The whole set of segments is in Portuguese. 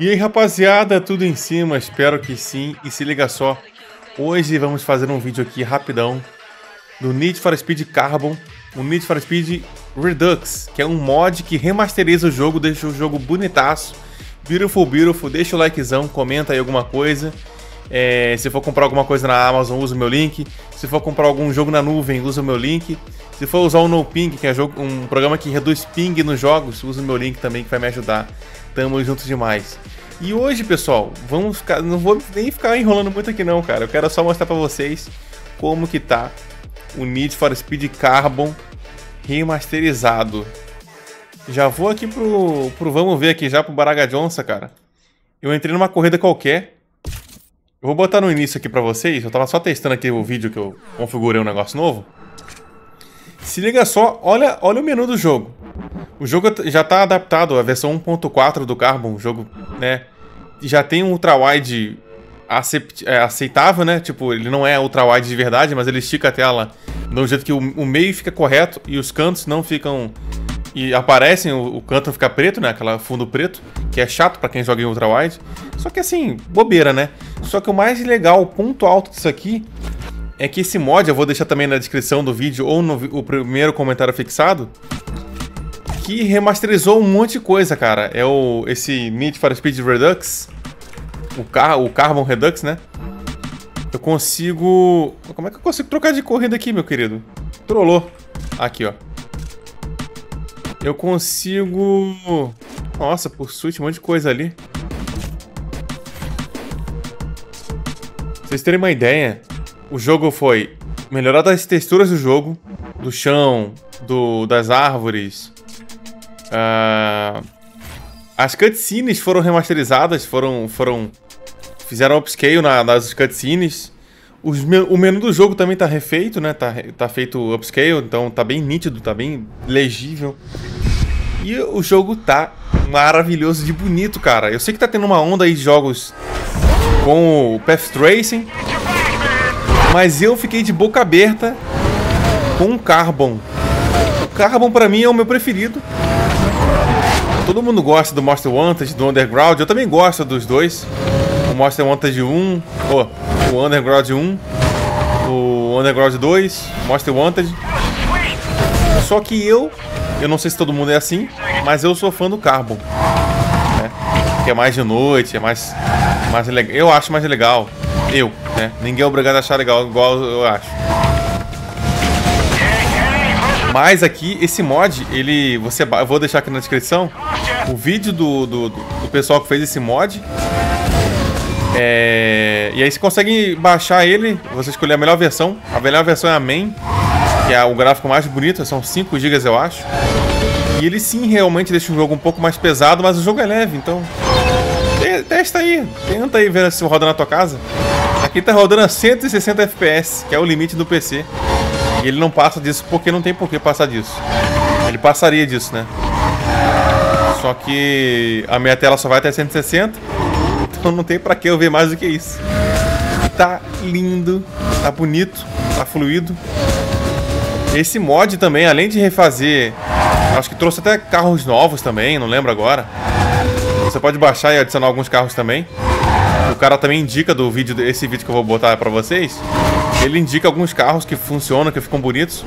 E aí, rapaziada, tudo em cima? Espero que sim. E se liga só, hoje vamos fazer um vídeo aqui rapidão do Need for Speed Carbon, o Need for Speed Redux, que é um mod que remasteriza o jogo, deixa o jogo bonitaço, beautiful, beautiful, deixa o likezão, comenta aí alguma coisa. É, se for comprar alguma coisa na Amazon, usa o meu link. Se for comprar algum jogo na nuvem, usa o meu link. Se for usar o NoPing, que é um programa que reduz ping nos jogos, usa o meu link também que vai me ajudar. Tamo juntos demais. E hoje, pessoal, vamos ficar, não vou nem ficar enrolando muito aqui não, cara. Eu quero só mostrar para vocês como que tá o Need for Speed Carbon remasterizado. Já vou aqui pro, pro vamos ver aqui já pro Baraga Johnson, cara. Eu entrei numa corrida qualquer. Eu vou botar no início aqui pra vocês. Eu tava só testando aqui o vídeo que eu configurei um negócio novo. Se liga só, olha, olha o menu do jogo. O jogo já está adaptado à versão 1.4 do Carbon, o jogo, né? Já tem um ultra-wide é, aceitável, né? Tipo, ele não é ultra-wide de verdade, mas ele estica a tela do jeito que o, o, meio fica correto e os cantos não ficam... E aparecem, o, o canto fica preto, né? Aquela fundo preto, que é chato para quem joga em ultra-wide. Só que assim, bobeira, né? Só que o mais legal, o ponto alto disso aqui é que esse mod, eu vou deixar também na descrição do vídeo ou no o primeiro comentário fixado, que remasterizou um monte de coisa, cara. É o esse Need for Speed Redux, o, car o Carbon Redux, né? Eu consigo... Como é que eu consigo trocar de corrida aqui, meu querido? Trollou. Aqui, ó. Eu consigo... Nossa, por switch, um monte de coisa ali. Pra vocês terem uma ideia, o jogo foi melhorar as texturas do jogo, do chão, do, das árvores. Uh, as cutscenes foram remasterizadas, foram, foram fizeram upscale na, nas cutscenes. Os, o menu do jogo também tá refeito, né? Tá, tá feito upscale, então tá bem nítido, tá bem legível. E o jogo tá maravilhoso de bonito, cara. Eu sei que tá tendo uma onda aí de jogos com o Path Tracing, mas eu fiquei de boca aberta com o Carbon. O Carbon pra mim é o meu preferido. Todo mundo gosta do Monster Wanted, do Underground. Eu também gosto dos dois. O Monster Wanted 1, oh, o Underground 1, o Underground 2, Monster Wanted. Só que eu, eu não sei se todo mundo é assim, mas eu sou fã do Carbon. Né? Que é mais de noite, é mais, mais. Eu acho mais legal. Eu, né? Ninguém é obrigado a achar legal igual eu acho. Mas aqui, esse mod, ele. Você, eu vou deixar aqui na descrição o vídeo do, do, do pessoal que fez esse mod. É, e aí você consegue baixar ele, você escolher a melhor versão. A melhor versão é a main, que é o gráfico mais bonito, são 5 GB eu acho. E ele sim realmente deixa o jogo um pouco mais pesado, mas o jogo é leve, então. Testa aí, tenta aí ver se roda na tua casa. Aqui tá rodando a 160 FPS, que é o limite do PC. E ele não passa disso porque não tem por que passar disso. Ele passaria disso, né? Só que a minha tela só vai até 160, então não tem pra que eu ver mais do que isso. Tá lindo, tá bonito, tá fluido. Esse mod também, além de refazer, acho que trouxe até carros novos também, não lembro agora. Você pode baixar e adicionar alguns carros também o cara também indica do vídeo, esse vídeo que eu vou botar pra vocês, ele indica alguns carros que funcionam, que ficam bonitos.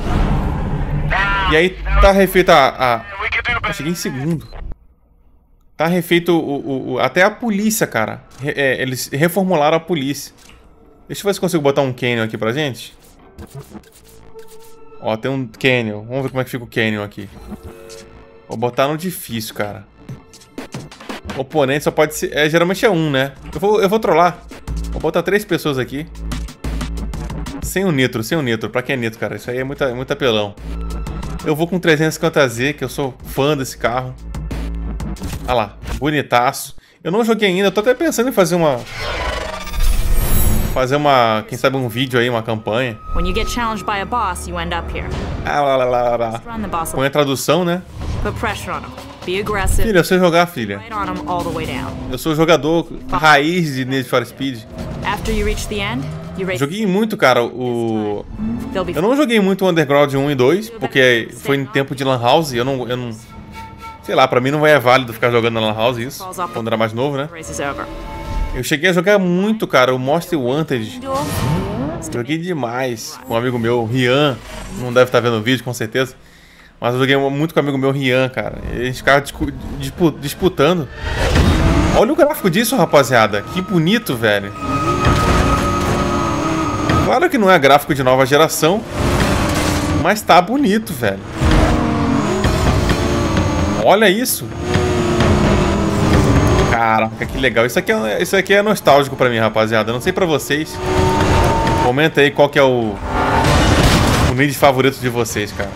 E aí tá refeita a... a... Eu cheguei em segundo. Tá refeito o, o, o, até a polícia, cara. Re, é, eles reformularam a polícia. Deixa eu ver se consigo botar um canyon aqui pra gente. Ó, tem um canyon. Vamos ver como é que fica o canyon aqui. Vou botar no difícil, cara. Oponente só pode ser... É, geralmente é um, né? Eu vou, eu vou trollar. Vou botar três pessoas aqui. Sem o nitro, sem o nitro. Pra que é nitro, cara? Isso aí é muita, muito apelão. Eu vou com 350Z, que eu sou fã desse carro. Olha lá, bonitaço. Eu não joguei ainda, eu tô até pensando em fazer uma... Fazer uma, quem sabe um vídeo aí, uma campanha. When you get challenged by a boss, you end up here. Ah, lá, lá, lá, lá. Põe a tradução, né? Put pressure on him. Filha, eu sei jogar, filha. Eu sou jogador raiz de Need for Speed. Joguei muito, cara, o... Eu não joguei muito o Underground 1 e 2, porque foi em tempo de Lan House, eu não... Eu não... Sei lá, pra mim não é válido ficar jogando na Lan House isso, quando era mais novo, né? Eu cheguei a jogar muito, cara, o Monster Wanted. Joguei demais com um amigo meu, Rian. Não deve estar vendo o vídeo, com certeza. Mas eu joguei muito com um amigo meu, Rian, cara. E a gente ficava disputando. Olha o gráfico disso, rapaziada. Que bonito, velho. Claro que não é gráfico de nova geração. Mas tá bonito, velho. Olha isso. Caraca, que legal. Isso aqui é, isso aqui é nostálgico pra mim, rapaziada. não sei pra vocês. Comenta aí qual que é o... O need favorito de vocês, cara.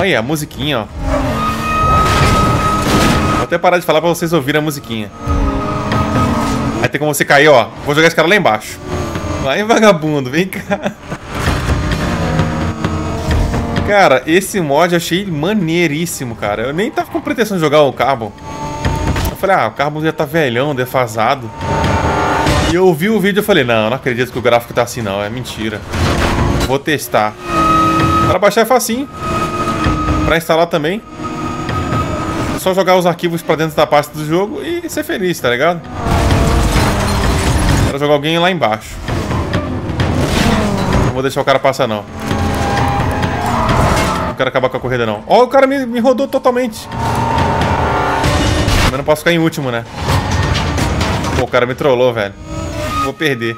Olha a musiquinha, ó. Vou até parar de falar pra vocês ouvirem a musiquinha. Aí tem como você cair, ó. Vou jogar esse cara lá embaixo. Vai, vagabundo, vem cá. Cara, esse mod eu achei maneiríssimo, cara. Eu nem tava com pretensão de jogar o Carbon. Eu falei, ah, o Carbon já tá velhão, defasado. E eu vi o vídeo e falei, não, não acredito que o gráfico tá assim não, é mentira. Vou testar. Para baixar é facinho. Para instalar também. É só jogar os arquivos para dentro da pasta do jogo e ser feliz, tá ligado? Quero jogar alguém lá embaixo. Não vou deixar o cara passar não quero acabar com a corrida, não. Ó, oh, o cara me, me rodou totalmente. Mas não posso ficar em último, né? Pô, o cara me trollou, velho. Vou perder.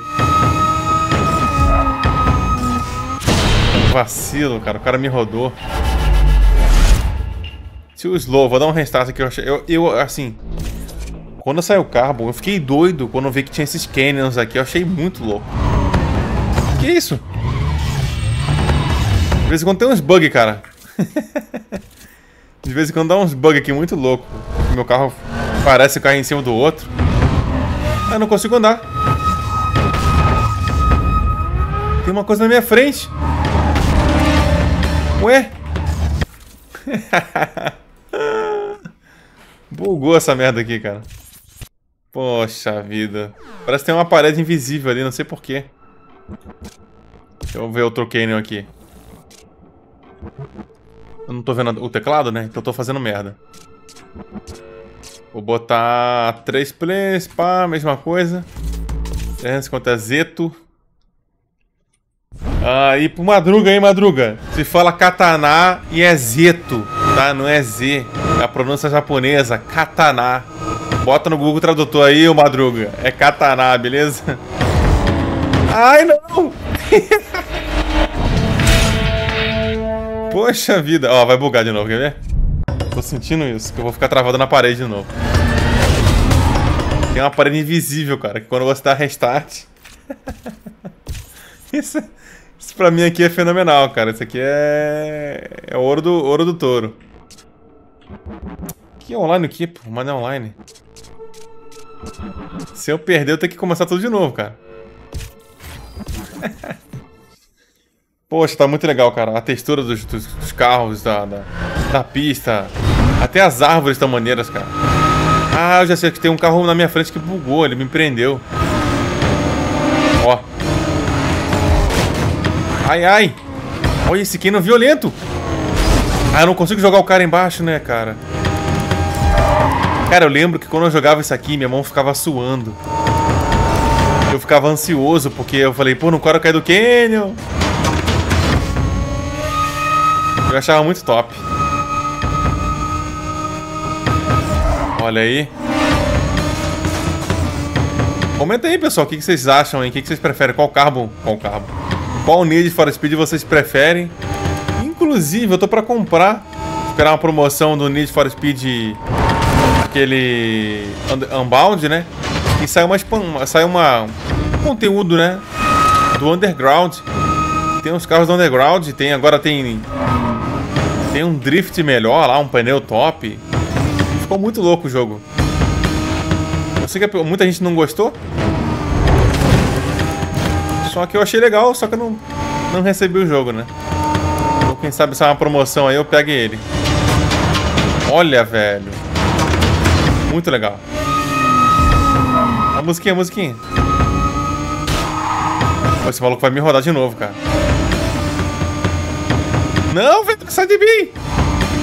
Vacilo, cara. O cara me rodou. Too slow. Vou dar um restart aqui. Eu, eu, assim... Quando saiu o Carbon, eu fiquei doido quando eu vi que tinha esses canyons aqui. Eu achei muito louco. Que isso? De vez em quando tem uns bugs, cara. De vez em quando dá uns bugs aqui muito louco. Meu carro parece cair em cima do outro. Ah, não consigo andar. Tem uma coisa na minha frente. Ué? Bugou essa merda aqui, cara. Poxa vida. Parece que tem uma parede invisível ali, não sei porquê. Deixa eu ver outro canyon aqui. Eu não tô vendo o teclado, né? Então eu tô fazendo merda. Vou botar 3 plays, pá, mesma coisa. 350 Zeto. Ah, e pro Madruga aí, Madruga. Se fala katana e é Zeto, tá? Não é Z. É a pronúncia japonesa, katana. Bota no Google Tradutor aí, ô Madruga. É katana, beleza? Ai, não! Poxa vida. Ó, vai bugar de novo, quer ver? Tô sentindo isso, que eu vou ficar travado na parede de novo. Tem uma parede invisível, cara, que quando você dá restart... isso, isso pra mim aqui é fenomenal, cara. Isso aqui é... É ouro do, ouro do touro. Que online aqui, pô? Mas não é online. Se eu perder, eu tenho que começar tudo de novo, cara. Poxa, tá muito legal, cara. A textura dos, dos, dos carros, da, da, da, pista. Até as árvores estão maneiras, cara. Ah, eu já sei que tem um carro na minha frente que bugou, ele me prendeu. Ó. Ai, ai. Olha esse Canon violento. Ah, eu não consigo jogar o cara embaixo, né, cara? Cara, eu lembro que quando eu jogava isso aqui, minha mão ficava suando. Eu ficava ansioso, porque eu falei, pô, não quero cair do Canyon. Eu achava muito top. Olha aí. Comenta aí, pessoal, o que vocês acham, hein? O que vocês preferem? Qual carbo? Qual carbo? Qual Need for Speed vocês preferem? Inclusive, eu tô pra comprar. Esperar uma promoção do Need for Speed... Aquele... Unbound, né? E saiu uma... Saiu uma... Um conteúdo, né? Do Underground. Tem uns carros do Underground. Tem, agora tem tem um drift melhor lá, um pneu top. Ficou muito louco o jogo. Eu sei que muita gente não gostou. Só que eu achei legal, só que eu não, não recebi o jogo, né? Então, quem sabe se é uma promoção aí, eu pegue ele. Olha, velho. Muito legal. A musiquinha, a musiquinha. Esse maluco vai me rodar de novo, cara. Não, velho, sai de mim!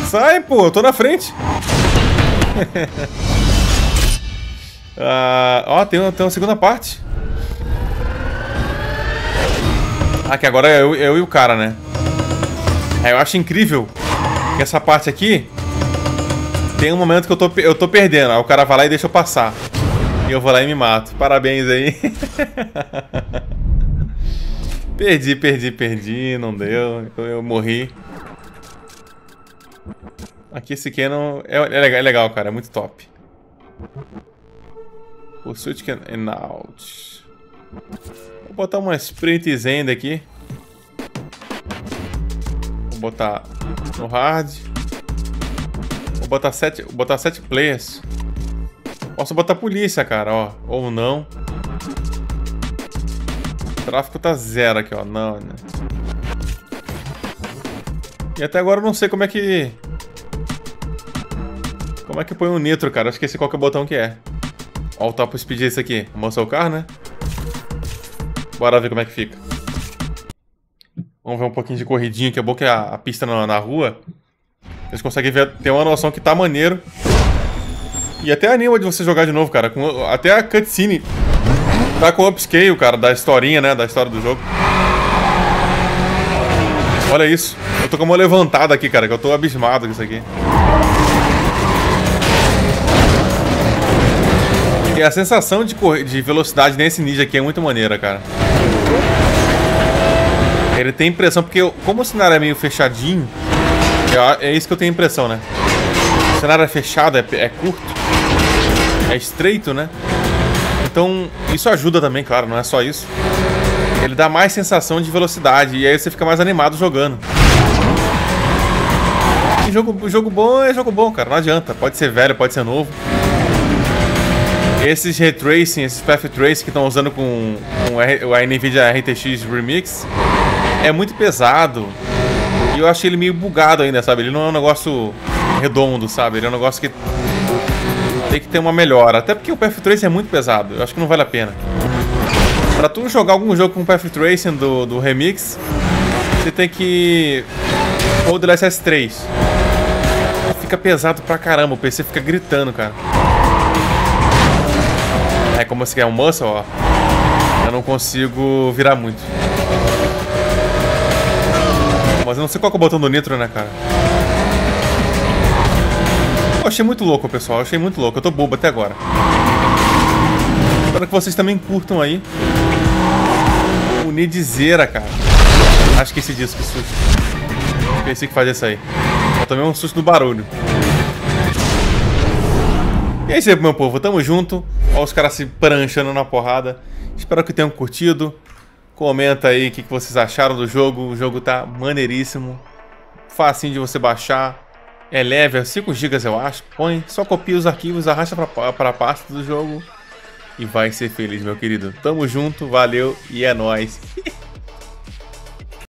Sai, pô, eu tô na frente. uh, ó, tem, tem uma segunda parte. Ah, que agora é eu, eu e o cara, né? É, eu acho incrível que essa parte aqui tem um momento que eu tô, eu tô perdendo. Aí o cara vai lá e deixa eu passar. E eu vou lá e me mato. Parabéns aí. perdi, perdi, perdi. Não deu. Eu, eu morri. Aqui esse Canon é, é, legal, é legal, cara. É muito top. Pursuit can and out. Vou botar uma sprint aqui. Vou botar no hard. Vou botar sete, vou botar sete players. Posso botar polícia, cara, ó. Ou não. O tráfego tá zero aqui, ó. Não, né? E até agora eu não sei como é que... Como é que põe o um nitro, cara? Que esse qual que é o botão que é. Ó, o top speed é esse aqui. Muscle car, né? Bora ver como é que fica. Vamos ver um pouquinho de corridinha, que é bom que a, a pista na, na rua. Eles conseguem ver, ter uma noção que tá maneiro. E até anima de você jogar de novo, cara. Com, até a cutscene tá com upscale, cara, da historinha, né? Da história do jogo. Olha isso. Eu tô com uma levantada aqui, cara, que eu tô abismado com isso aqui. E a sensação de, de velocidade nesse ninja aqui é muito maneira, cara. Ele tem impressão, porque eu, como o cenário é meio fechadinho, é, é isso que eu tenho impressão, né? O cenário é fechado, é, é curto. É estreito, né? Então, isso ajuda também, claro, não é só isso. Ele dá mais sensação de velocidade e aí você fica mais animado jogando. E jogo, jogo bom é jogo bom, cara, não adianta. Pode ser velho, pode ser novo. Esses retracing, esses path tracing que estão usando com, com a NVIDIA RTX Remix é muito pesado. E eu achei ele meio bugado ainda, sabe? Ele não é um negócio redondo, sabe? Ele é um negócio que tem que ter uma melhora. Até porque o Path Tracing é muito pesado. Eu acho que não vale a pena. Pra tu jogar algum jogo com Path Tracing do, do Remix, você tem que... Ou do SS3. Fica pesado pra caramba. O PC fica gritando, cara. É como você quer um muscle, ó. Eu não consigo virar muito. Mas eu não sei qual é o botão do nitro, né, cara? Achei muito louco, pessoal. Eu achei muito louco. Eu tô bobo até agora. Espero que vocês também curtam aí. O Nidzeira, cara. Que esse disco, que susto. Pensei que fazia isso aí. Eu tomei um susto no barulho. E é isso aí, meu povo. Tamo junto. Olha os caras se pranchando na porrada. Espero que tenham curtido. Comenta aí o que, que vocês acharam do jogo. O jogo tá maneiríssimo. Facinho de você baixar. É leve, é 5 GB eu acho. Põe, só copia os arquivos, arrasta pra, pra pasta do jogo. E vai ser feliz, meu querido. Tamo junto, valeu e é nóis.